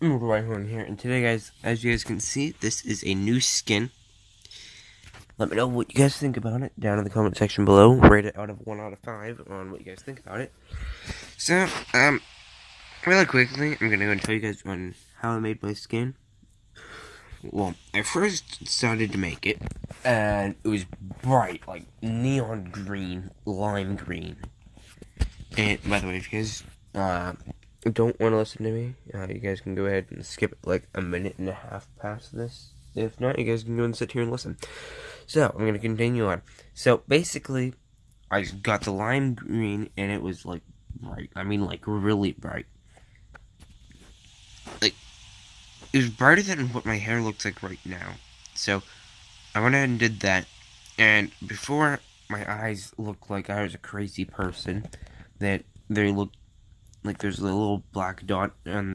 Rhyhorn here, and today, guys, as you guys can see, this is a new skin. Let me know what you guys think about it down in the comment section below. Rate it out of 1 out of 5 on what you guys think about it. So, um, really quickly, I'm gonna go and tell you guys on how I made my skin. Well, I first started to make it, and it was bright, like neon green, lime green. And by the way, if you guys, uh, don't want to listen to me, uh, you guys can go ahead and skip like a minute and a half past this. If not, you guys can go and sit here and listen. So, I'm going to continue on. So, basically, I got the lime green, and it was like bright. I mean, like really bright. Like, it was brighter than what my hair looks like right now. So, I went ahead and did that. And before my eyes looked like I was a crazy person, that they looked like there's a little black dot on